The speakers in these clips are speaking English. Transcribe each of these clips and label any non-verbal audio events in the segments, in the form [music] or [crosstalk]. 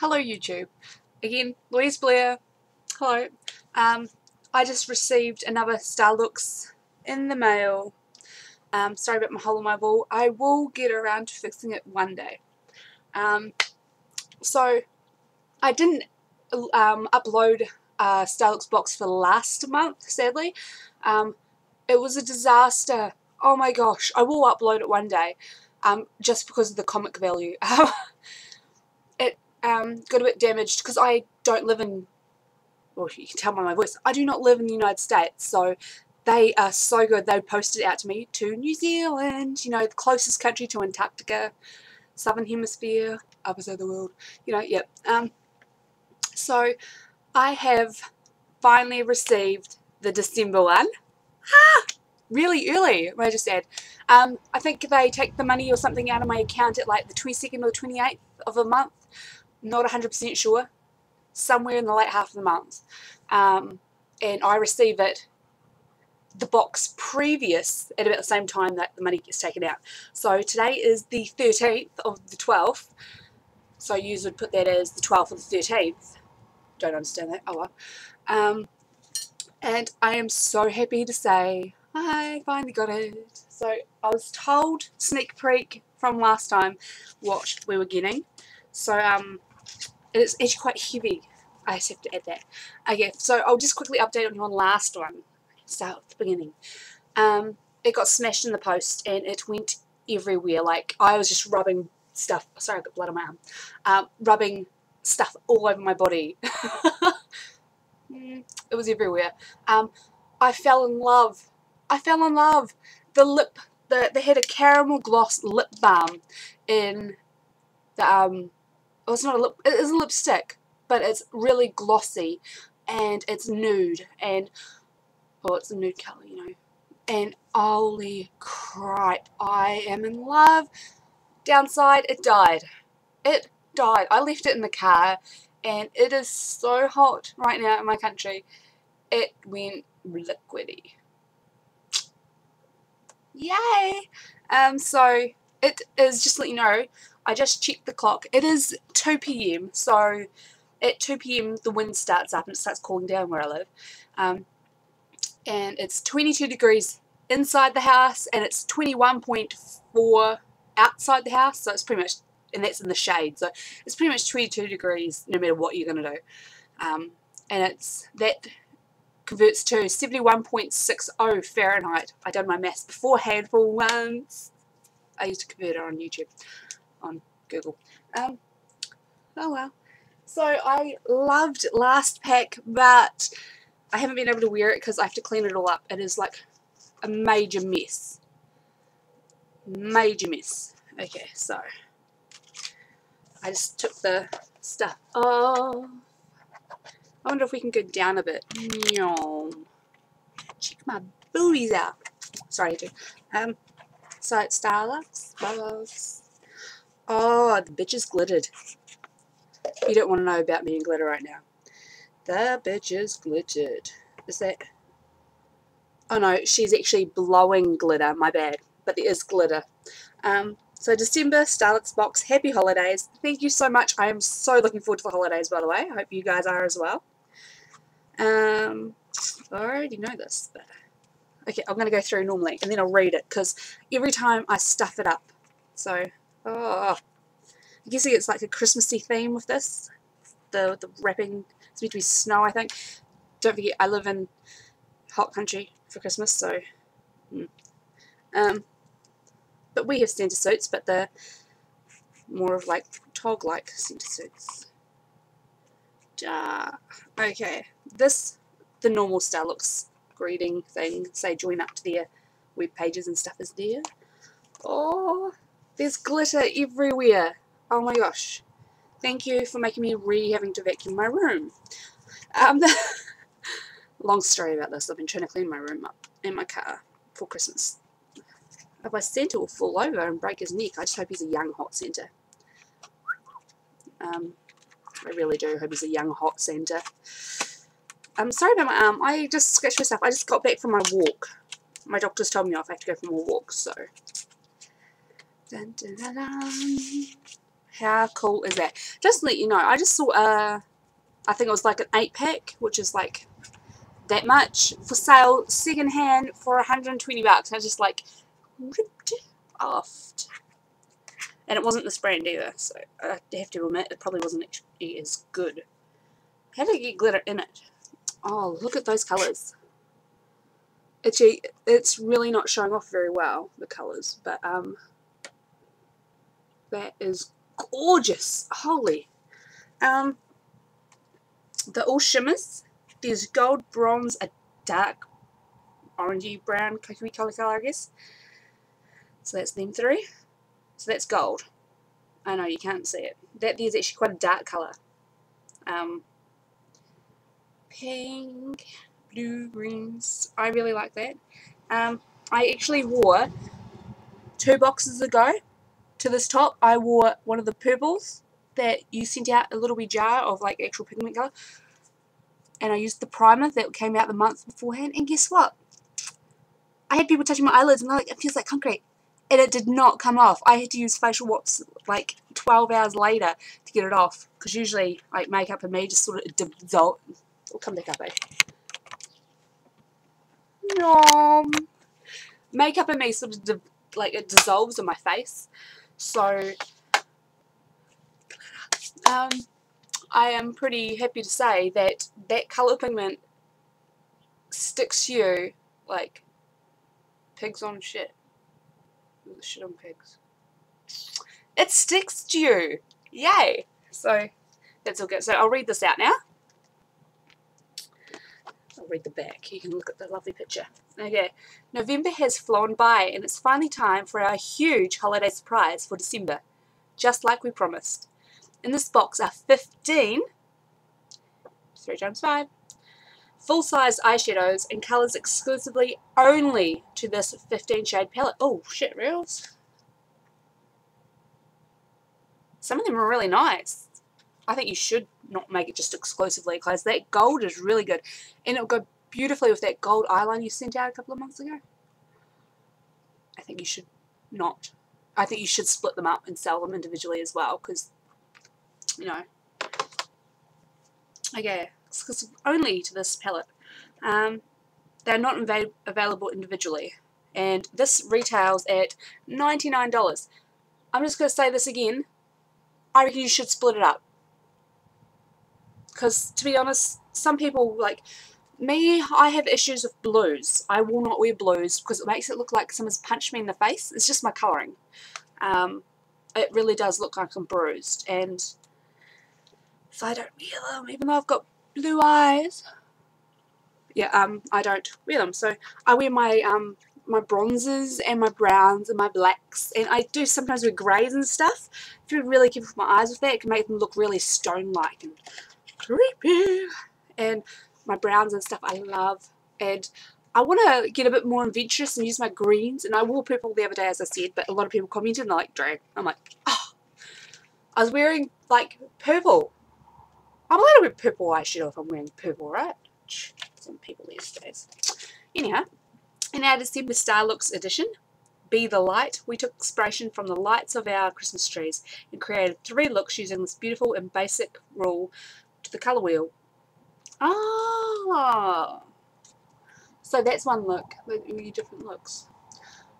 Hello YouTube. Again, Louise Blair. Hello. Um, I just received another Starlooks in the mail. Um, sorry about my hole in my wall. I will get around to fixing it one day. Um, so, I didn't um, upload a Starlooks box for last month, sadly. Um, it was a disaster. Oh my gosh. I will upload it one day. Um, just because of the comic value. [laughs] um, got a bit damaged because I don't live in, well you can tell by my voice, I do not live in the United States so they are so good they posted out to me to New Zealand, you know, the closest country to Antarctica, Southern Hemisphere, other side of the world, you know, yep. Um, so I have finally received the December one. Ah! Really early, I just said. Um, I think they take the money or something out of my account at like the 22nd or 28th of a month not 100% sure, somewhere in the late half of the month. Um, and I receive it the box previous at about the same time that the money gets taken out. So today is the 13th of the 12th. So you would put that as the 12th or the 13th. Don't understand that. Oh well. Um, and I am so happy to say I finally got it. So I was told sneak peek from last time what we were getting. So um, it's actually quite heavy. I just have to add that. Okay, so I'll just quickly update on your last one. Start at the beginning. Um, it got smashed in the post and it went everywhere. Like, I was just rubbing stuff. Sorry, I got blood on my arm. Um, rubbing stuff all over my body. [laughs] Mm, it was everywhere. Um, I fell in love. I fell in love. The lip, the, they had a caramel gloss lip balm in the, um, oh, it's not a lip, it is a lipstick, but it's really glossy and it's nude and, well, it's a nude colour, you know. And holy crap, I am in love. Downside, it died. It died. I left it in the car and it is so hot right now in my country. It went liquidy. Yay! Um, so it is just to let you know I just checked the clock. It is 2 p.m. So at 2 p.m. the wind starts up and it starts cooling down where I live. Um, and it's 22 degrees inside the house and it's 21.4 outside the house. So it's pretty much, and that's in the shade. So it's pretty much 22 degrees no matter what you're going to do. Um, and it's that converts to 71.60 Fahrenheit. I done my maths beforehand for once. I used a convert it on YouTube Google. Um, oh well. So I loved last pack, but I haven't been able to wear it because I have to clean it all up. It is like a major mess. Major mess. Okay, so I just took the stuff off. I wonder if we can go down a bit. Check my booties out. Sorry, do. Um, so it's Starlooks, Bubbles, Oh, the bitches glittered. You don't want to know about me and glitter right now. The bitches glittered. Is that... Oh no, she's actually blowing glitter. My bad. But there is glitter. Um, so December, Starlooks box, happy holidays. Thank you so much. I am so looking forward to the holidays, by the way. I hope you guys are as well. Um, I already know this, but... Okay, I'm going to go through normally, and then I'll read it, because every time I stuff it up. So, Oh, I guess it's like a Christmassy theme with this. The the wrapping it's meant to be snow, I think. Don't forget, I live in hot country for Christmas, so. Hmm. Um, but we have Santa suits, but they're more of like tog-like Santa suits. Duh. Okay, this the normal Starlooks greeting thing. Say join up to their web pages and stuff is there. Oh, there's glitter everywhere. Oh my gosh. Thank you for making me re having to vacuum my room. Um, [laughs] long story about this. I've been trying to clean my room up in my car for Christmas. If my Santa will fall over and break his neck, I just hope he's a young hot Santa. Um, I really do hope he's a young hot Santa. I'm sorry about my arm. I just scratched myself. I just got back from my walk. My doctor's told me off. I have to go for more walks, so Dun, dun, dun, dun. How cool is that? Just to let you know, I just saw a, I think it was like an 8 pack, which is like that much for sale second hand for 120 bucks. And I just like ripped off. And it wasn't this brand either, so I have to admit it probably wasn't actually as good. How did I get glitter in it? Oh, look at those colours. Actually, it's really not showing off very well, the colours, but um, that is gorgeous. Holy. Um, they're all shimmers. There's gold, bronze, a dark orangey brown cocoa colour colour, I guess. So that's them three. So that's gold. I know you can't see it. That there's actually quite a dark colour. Um, pink, blue, greens. I really like that. Um, I actually wore two boxes ago to this top. I wore one of the purples that you sent out a little wee jar of like actual pigment colour and I used the primer that came out the month beforehand, and guess what? I had people touching my eyelids, and they're like, it feels like concrete. And it did not come off. I had to use facial wipes like 12 hours later to get it off. Because usually, like, makeup and me just sort of dissolve. It'll come back up, eh? Nom. Makeup and me sort of, like, it dissolves on my face. So, um, I am pretty happy to say that that colour pigment sticks you like pigs on shit. Shit on pigs. It sticks to you. Yay! So that's all good. So I'll read this out now. I'll read the back. You can look at the lovely picture. Okay. November has flown by and it's finally time for our huge holiday surprise for December. Just like we promised. In this box are 15, 3 times 5, full-size eyeshadows and colours exclusively only to this 15 shade palette. Oh, shit, reels. Some of them are really nice. I think you should not make it just exclusively because that gold is really good. And it'll go beautifully with that gold eyeliner you sent out a couple of months ago. I think you should not. I think you should split them up and sell them individually as well because you know, okay, it's only to this palette. Um, they're not available individually, and this retails at $99. I'm just going to say this again. I reckon you should split it up. Because, to be honest, some people, like, me, I have issues with blues. I will not wear blues because it makes it look like someone's punched me in the face. It's just my colouring. Um, it really does look like I'm bruised. And so I don't wear them, even though I've got blue eyes. Yeah, um, I don't wear them. So I wear my um my bronzes and my browns and my blacks, and I do sometimes wear greys and stuff. If you're really with my eyes with that, it can make them look really stone-like and creepy. And my browns and stuff I love. And I want to get a bit more adventurous and use my greens. And I wore purple the other day, as I said, but a lot of people commented like, drag. I'm like, oh. I was wearing, like, purple I'm a little bit purple eyeshadow if I'm wearing purple, right? Some people these days. Anyhow, in our December Starlooks edition, Be the Light, we took inspiration from the lights of our Christmas trees and created three looks using this beautiful and basic rule to the colour wheel. Ah! So that's one look, really different looks.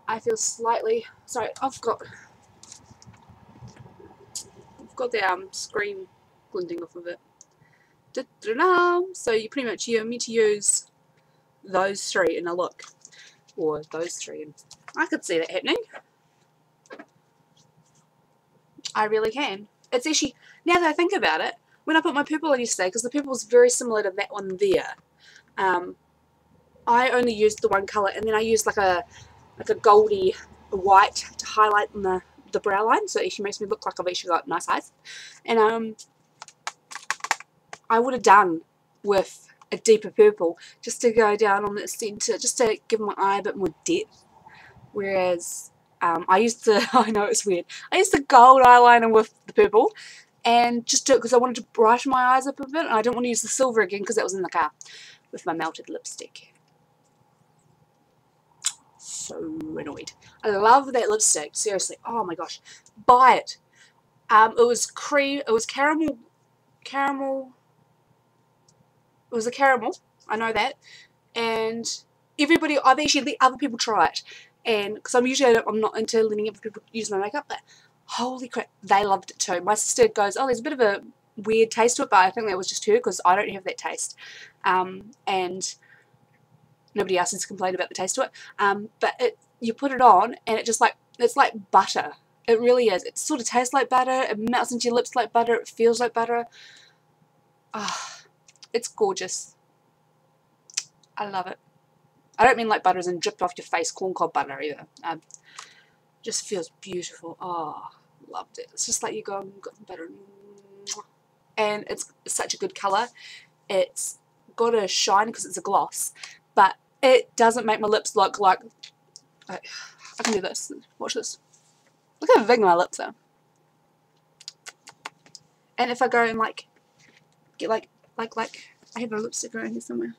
I feel slightly, sorry, I've got, I've got the um, screen glinting off of it. Da -da -da so you pretty much you need to use those three in a look. Or those three. I could see that happening. I really can. It's actually, now that I think about it, when I put my purple on yesterday, because the purple is very similar to that one there, um, I only used the one colour, and then I used like a like a goldy white to highlight in the, the brow line, so it actually makes me look like I've actually got nice eyes. And um, I would have done with a deeper purple just to go down on the centre, just to give my eye a bit more depth. Whereas um, I used the, [laughs] I know it's weird, I used the gold eyeliner with the purple and just do it because I wanted to brighten my eyes up a bit and I didn't want to use the silver again because that was in the car with my melted lipstick. So annoyed. I love that lipstick, seriously. Oh my gosh. Buy it. Um, it was cream, it was caramel, caramel, it was a caramel, I know that, and everybody, I've actually let other people try it, and, because I'm usually, I'm not into letting other people use my makeup, but holy crap, they loved it too. My sister goes, oh, there's a bit of a weird taste to it, but I think that was just her, because I don't have that taste, um, and nobody else has complained about the taste to it, um, but it, you put it on, and it just like, it's like butter, it really is. It sort of tastes like butter. It melts into your lips like butter. It feels like butter. Ah, oh, it's gorgeous. I love it. I don't mean like butter as in dripped off your face corn cob butter either. Um, just feels beautiful. Oh, loved it. It's just like you go and got some butter. Mm, and it's such a good colour. It's got a shine because it's a gloss. But it doesn't make my lips look like... I, I can do this. Watch this. Look how big my lips are. And if I go and like, get like, like, like, I have a lipstick around here somewhere.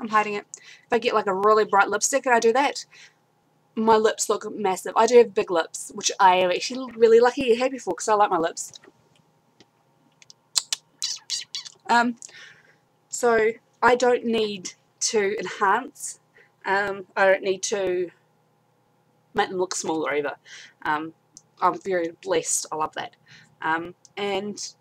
I'm hiding it. If I get like a really bright lipstick and I do that, my lips look massive. I do have big lips, which I am actually really lucky and happy for because I like my lips. Um, so I don't need to enhance. Um, I don't need to make them look smaller either. Um, I'm very blessed. I love that. Um, and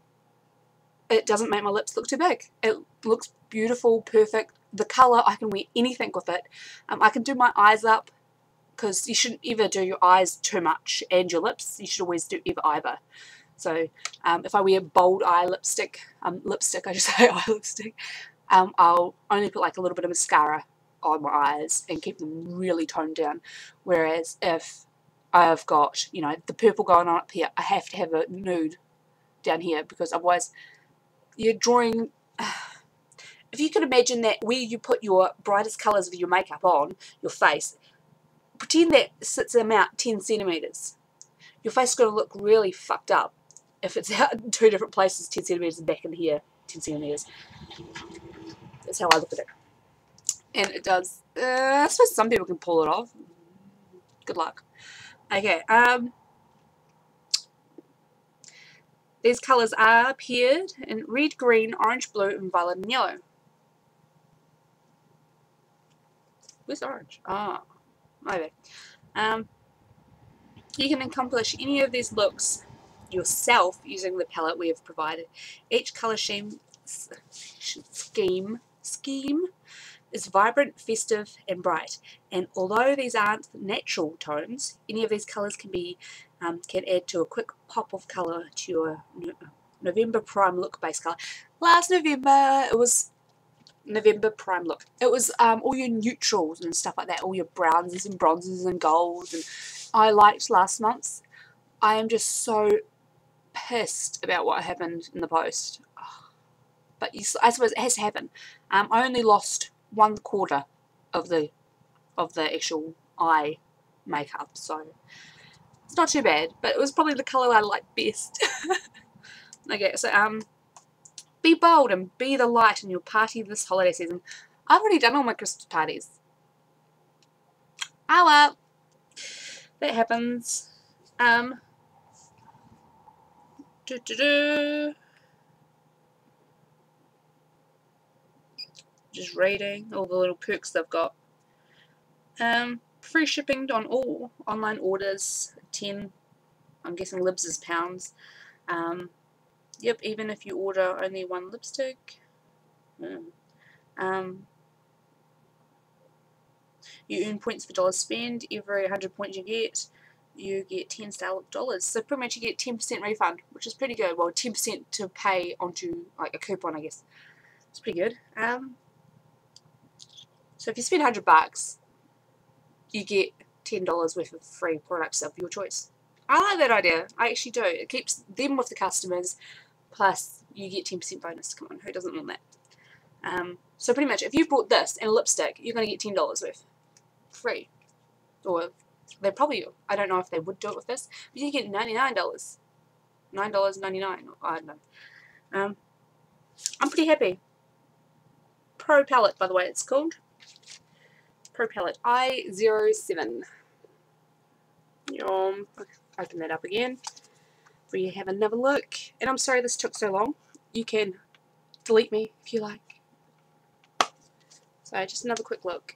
it doesn't make my lips look too big. It looks beautiful, perfect. The colour, I can wear anything with it. Um, I can do my eyes up because you shouldn't ever do your eyes too much and your lips. You should always do either either. So um, if I wear bold eye lipstick, um, lipstick, I just [laughs] say eye lipstick, um, I'll only put like a little bit of mascara on my eyes and keep them really toned down. Whereas if I've got, you know, the purple going on up here, I have to have a nude down here because otherwise you're drawing... [sighs] If you can imagine that where you put your brightest colours of your makeup on, your face, pretend that sits them out 10 centimetres. Your face is going to look really fucked up if it's [laughs] out in two different places, 10 centimetres and back in here, 10 centimetres. That's how I look at it and it does. Uh, I suppose some people can pull it off. Good luck. Okay, um, these colours are appeared in red, green, orange, blue, and violet and yellow. Where's orange? Ah, maybe. Um, you can accomplish any of these looks yourself using the palette we have provided. Each colour scheme, scheme, scheme is vibrant, festive, and bright. And although these aren't natural tones, any of these colours can be um, can add to a quick pop of colour to your November Prime Look base colour. Last November, it was November Prime Look. It was um, all your neutrals and stuff like that, all your browns and bronzes and golds. And I liked last month's. I am just so pissed about what happened in the post. But you, I suppose it has to happen. Um, I only lost one quarter of the of the actual eye makeup so it's not too bad but it was probably the colour I liked best [laughs] okay so um be bold and be the light in your party this holiday season I've already done all my Christmas parties ah well that happens um doo -doo -doo. just reading all the little perks they've got. Um, free shipping on all online orders, 10, I'm guessing libs is pounds. Um, yep, even if you order only one lipstick. Mm. Um, you earn points for dollars spent. Every 100 points you get, you get 10 dollars. So pretty much you get 10% refund, which is pretty good. Well, 10% to pay onto like a coupon, I guess. It's pretty good. Um, so if you spend 100 bucks, you get $10 worth of free products of your choice. I like that idea. I actually do. It keeps them with the customers, plus you get 10% bonus. Come on, who doesn't want that? Um, so pretty much, if you bought this and a lipstick, you're going to get $10 worth. Free. Or they probably, I don't know if they would do it with this, but you get $99. $9.99. I don't know. Um, I'm pretty happy. Pro Palette, by the way, it's called. Pro Palette I07. Yum. Open that up again. For you have another look. And I'm sorry this took so long. You can delete me if you like. So just another quick look.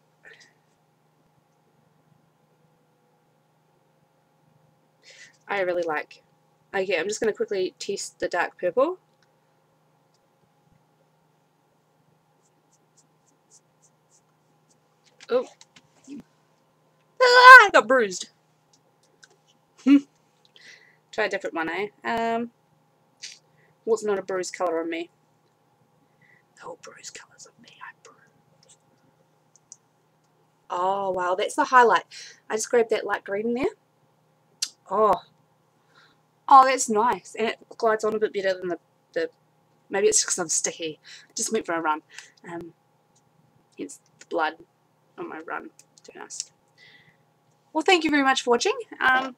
I really like. Okay, I'm just going to quickly test the dark purple. Oh. Ah, I got bruised. Try a different one, eh? Um, what's not a bruised colour on me? Oh, bruised colours on me. I bruise. Oh, wow. That's the highlight. I just grabbed that light green there. Oh. Oh, that's nice. And it glides on a bit better than the... the maybe it's because I'm sticky. I just went for a run. Um, hence the blood on my run. Too nice. Well, thank you very much for watching. Um,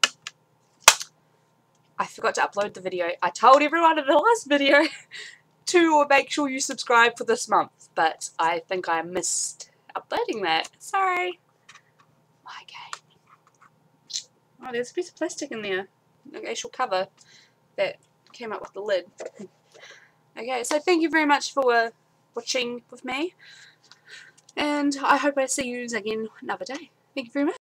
I forgot to upload the video. I told everyone in the last video [laughs] to make sure you subscribe for this month, but I think I missed uploading that. Sorry. Okay. Oh, there's a piece of plastic in there. An actual cover that came up with the lid. Okay, so thank you very much for watching with me. And I hope I see you again another day. Thank you very much.